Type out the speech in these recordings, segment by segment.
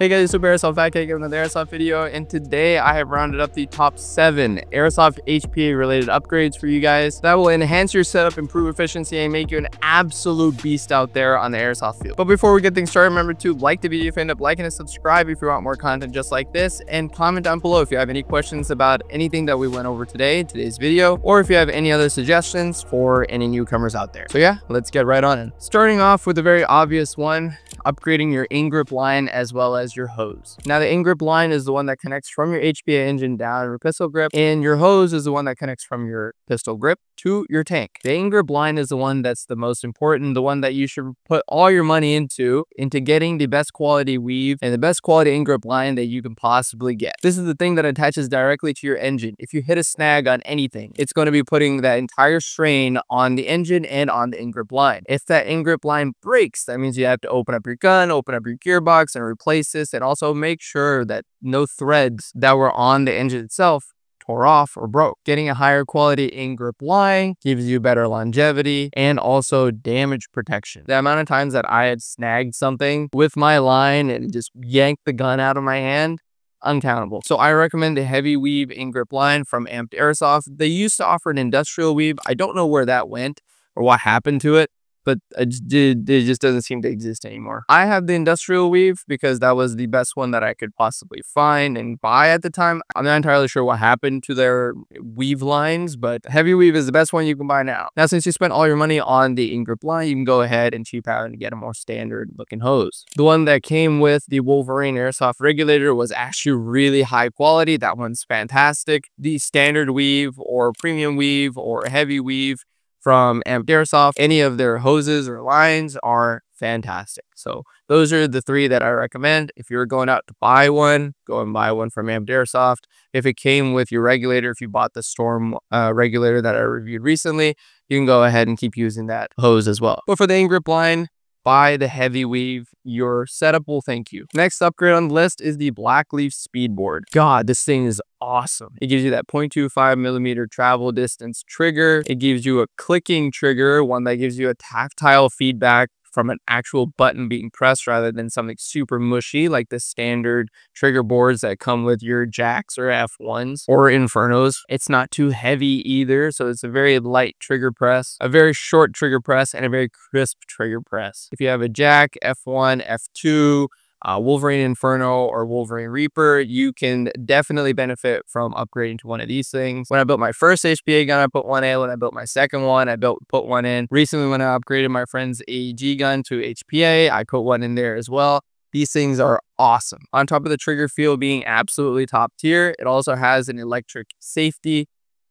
Hey guys, it's Supa Airsoft Fat Cake with another Airsoft video, and today I have rounded up the top 7 Airsoft HPA related upgrades for you guys that will enhance your setup, improve efficiency, and make you an absolute beast out there on the Airsoft field. But before we get things started, remember to like the video if you end up liking and subscribe if you want more content just like this, and comment down below if you have any questions about anything that we went over today in today's video, or if you have any other suggestions for any newcomers out there. So yeah, let's get right on it. Starting off with a very obvious one, upgrading your in-grip line as well as your hose. Now the in-grip line is the one that connects from your HPA engine down your pistol grip and your hose is the one that connects from your pistol grip to your tank. The in-grip line is the one that's the most important, the one that you should put all your money into, into getting the best quality weave and the best quality in-grip line that you can possibly get. This is the thing that attaches directly to your engine. If you hit a snag on anything, it's going to be putting that entire strain on the engine and on the in-grip line. If that in-grip line breaks, that means you have to open up your gun, open up your gearbox and replace and also make sure that no threads that were on the engine itself tore off or broke. Getting a higher quality in-grip line gives you better longevity and also damage protection. The amount of times that I had snagged something with my line and just yanked the gun out of my hand, uncountable. So I recommend the heavy weave in-grip line from Amped Airsoft. They used to offer an industrial weave. I don't know where that went or what happened to it, but it just doesn't seem to exist anymore. I have the industrial weave because that was the best one that I could possibly find and buy at the time. I'm not entirely sure what happened to their weave lines, but heavy weave is the best one you can buy now. Now, since you spent all your money on the in-grip line, you can go ahead and cheap out and get a more standard looking hose. The one that came with the Wolverine Airsoft regulator was actually really high quality. That one's fantastic. The standard weave or premium weave or heavy weave from Amped Airsoft. Any of their hoses or lines are fantastic. So those are the three that I recommend. If you're going out to buy one, go and buy one from Amped Airsoft. If it came with your regulator, if you bought the Storm uh, regulator that I reviewed recently, you can go ahead and keep using that hose as well. But for the in-grip line, buy the heavy weave. Your setup will thank you. Next upgrade on the list is the Blackleaf Speedboard. God, this thing is awesome. It gives you that 0.25 millimeter travel distance trigger. It gives you a clicking trigger, one that gives you a tactile feedback from an actual button being pressed rather than something super mushy like the standard trigger boards that come with your jacks or F1s or Infernos. It's not too heavy either, so it's a very light trigger press, a very short trigger press, and a very crisp trigger press. If you have a jack, F1, F2, uh, Wolverine Inferno or Wolverine Reaper, you can definitely benefit from upgrading to one of these things. When I built my first HPA gun, I put one in. When I built my second one, I built put one in. Recently, when I upgraded my friend's AEG gun to HPA, I put one in there as well. These things are awesome. On top of the trigger feel being absolutely top tier, it also has an electric safety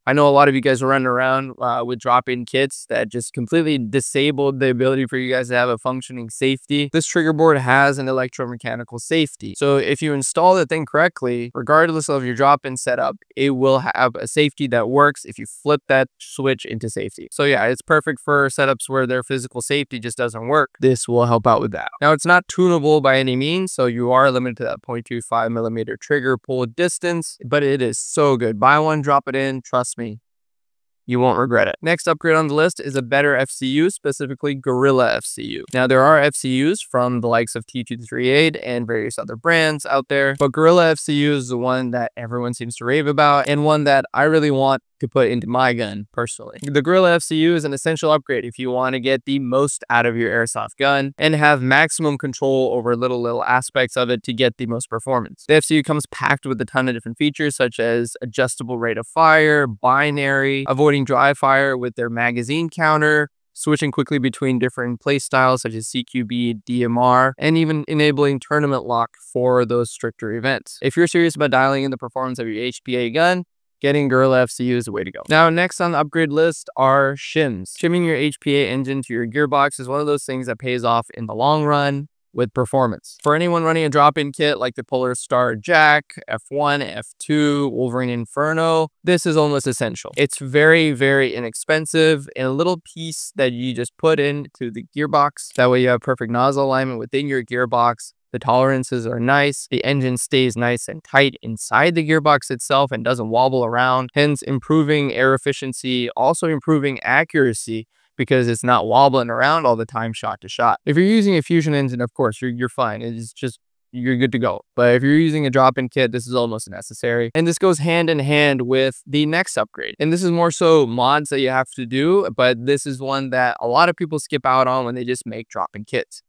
I know a lot of you guys are running around uh, with drop-in kits that just completely disabled the ability for you guys to have a functioning safety. This trigger board has an electromechanical safety. So if you install the thing correctly, regardless of your drop-in setup, it will have a safety that works if you flip that switch into safety. So yeah, it's perfect for setups where their physical safety just doesn't work. This will help out with that. Now it's not tunable by any means, so you are limited to that 0.25 millimeter trigger pull distance, but it is so good. Buy one, drop it in, trust me, you won't regret it. Next upgrade on the list is a better FCU, specifically Gorilla FCU. Now, there are FCUs from the likes of T238 and various other brands out there, but Gorilla FCU is the one that everyone seems to rave about and one that I really want to put into my gun personally. The Gorilla FCU is an essential upgrade if you want to get the most out of your airsoft gun and have maximum control over little little aspects of it to get the most performance. The FCU comes packed with a ton of different features such as adjustable rate of fire, binary, avoiding dry fire with their magazine counter, switching quickly between different play styles such as CQB, DMR, and even enabling tournament lock for those stricter events. If you're serious about dialing in the performance of your HPA gun, getting Gorilla FCU is the way to go. Now, next on the upgrade list are shims. Shimming your HPA engine to your gearbox is one of those things that pays off in the long run with performance. For anyone running a drop-in kit like the Polarstar Jack, F1, F2, Wolverine Inferno, this is almost essential. It's very, very inexpensive and a little piece that you just put into the gearbox. That way you have perfect nozzle alignment within your gearbox the tolerances are nice. The engine stays nice and tight inside the gearbox itself and doesn't wobble around, hence improving air efficiency, also improving accuracy because it's not wobbling around all the time shot to shot. If you're using a fusion engine, of course, you're, you're fine. It's just you're good to go. But if you're using a drop-in kit, this is almost necessary. And this goes hand in hand with the next upgrade. And this is more so mods that you have to do, but this is one that a lot of people skip out on when they just make drop-in kits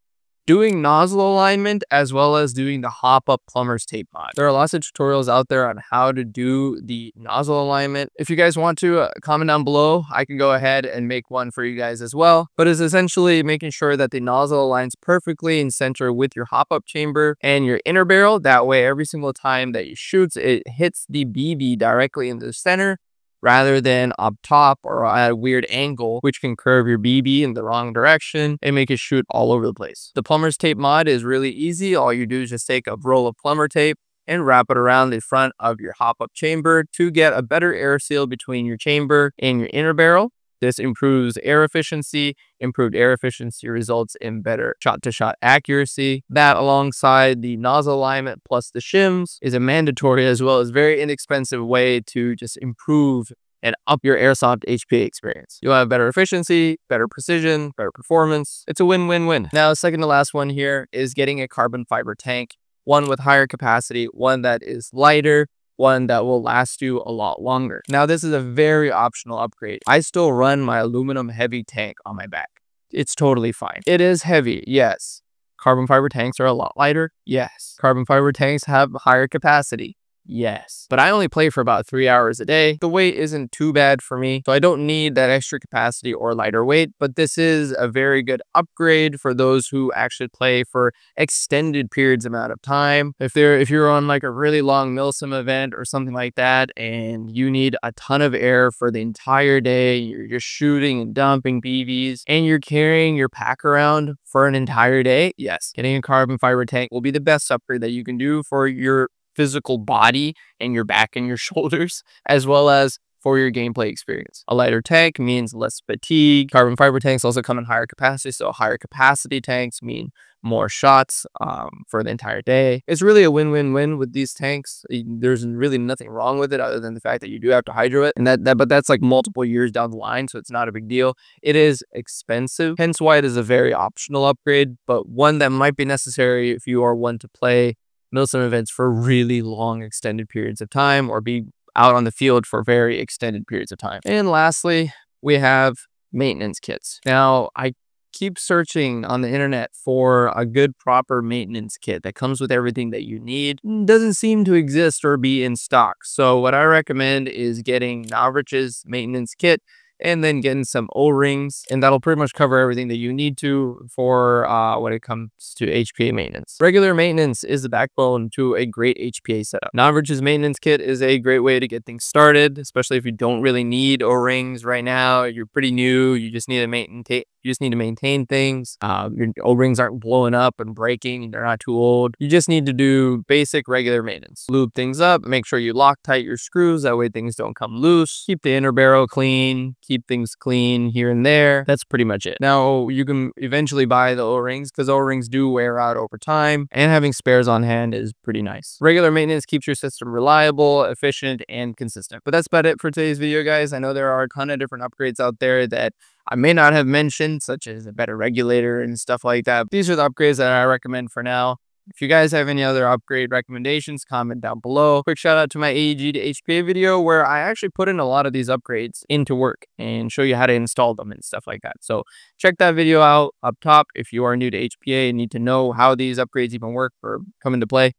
doing nozzle alignment as well as doing the hop up plumber's tape mod. There are lots of tutorials out there on how to do the nozzle alignment. If you guys want to uh, comment down below, I can go ahead and make one for you guys as well. But it's essentially making sure that the nozzle aligns perfectly in center with your hop up chamber and your inner barrel. That way, every single time that you shoot, it hits the BB directly in the center rather than up top or at a weird angle, which can curve your BB in the wrong direction and make it shoot all over the place. The plumber's tape mod is really easy. All you do is just take a roll of plumber tape and wrap it around the front of your hop-up chamber to get a better air seal between your chamber and your inner barrel. This improves air efficiency. Improved air efficiency results in better shot-to-shot -shot accuracy. That alongside the nozzle alignment plus the shims is a mandatory as well as very inexpensive way to just improve and up your airsoft HPA experience. You'll have better efficiency, better precision, better performance. It's a win-win-win. Now, second to last one here is getting a carbon fiber tank, one with higher capacity, one that is lighter, one that will last you a lot longer. Now, this is a very optional upgrade. I still run my aluminum heavy tank on my back. It's totally fine. It is heavy, yes. Carbon fiber tanks are a lot lighter, yes. Carbon fiber tanks have higher capacity, Yes. But I only play for about three hours a day. The weight isn't too bad for me, so I don't need that extra capacity or lighter weight, but this is a very good upgrade for those who actually play for extended periods amount of time. If they're if you're on like a really long milsim event or something like that and you need a ton of air for the entire day, you're just shooting and dumping BBs and you're carrying your pack around for an entire day, yes, getting a carbon fiber tank will be the best upgrade that you can do for your physical body and your back and your shoulders, as well as for your gameplay experience. A lighter tank means less fatigue. Carbon fiber tanks also come in higher capacity, so higher capacity tanks mean more shots um, for the entire day. It's really a win-win-win with these tanks. There's really nothing wrong with it other than the fact that you do have to hydro it, and that, that but that's like multiple years down the line, so it's not a big deal. It is expensive, hence why it is a very optional upgrade, but one that might be necessary if you are one to play milsim events for really long extended periods of time or be out on the field for very extended periods of time. And lastly, we have maintenance kits. Now, I keep searching on the internet for a good proper maintenance kit that comes with everything that you need. Doesn't seem to exist or be in stock. So what I recommend is getting Novritsch's maintenance kit and then getting some O-rings and that'll pretty much cover everything that you need to for uh, when it comes to HPA maintenance. Regular maintenance is the backbone to a great HPA setup. Novritsch's maintenance kit is a great way to get things started, especially if you don't really need O-rings right now. You're pretty new. You just need to maintain you just need to maintain things. Uh, your O-rings aren't blowing up and breaking. They're not too old. You just need to do basic regular maintenance. Lube things up. Make sure you lock tight your screws. That way things don't come loose. Keep the inner barrel clean. Keep things clean here and there. That's pretty much it. Now you can eventually buy the O-rings because O-rings do wear out over time and having spares on hand is pretty nice. Regular maintenance keeps your system reliable, efficient, and consistent. But that's about it for today's video, guys. I know there are a ton of different upgrades out there that I may not have mentioned, such as a better regulator and stuff like that. These are the upgrades that I recommend for now. If you guys have any other upgrade recommendations, comment down below. Quick shout out to my AEG to HPA video where I actually put in a lot of these upgrades into work and show you how to install them and stuff like that. So check that video out up top if you are new to HPA and need to know how these upgrades even work or come into play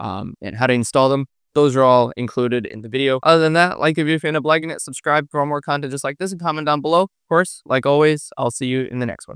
um, and how to install them. Those are all included in the video. Other than that, like if you're end up liking it, subscribe for more content just like this and comment down below. Of course, like always, I'll see you in the next one.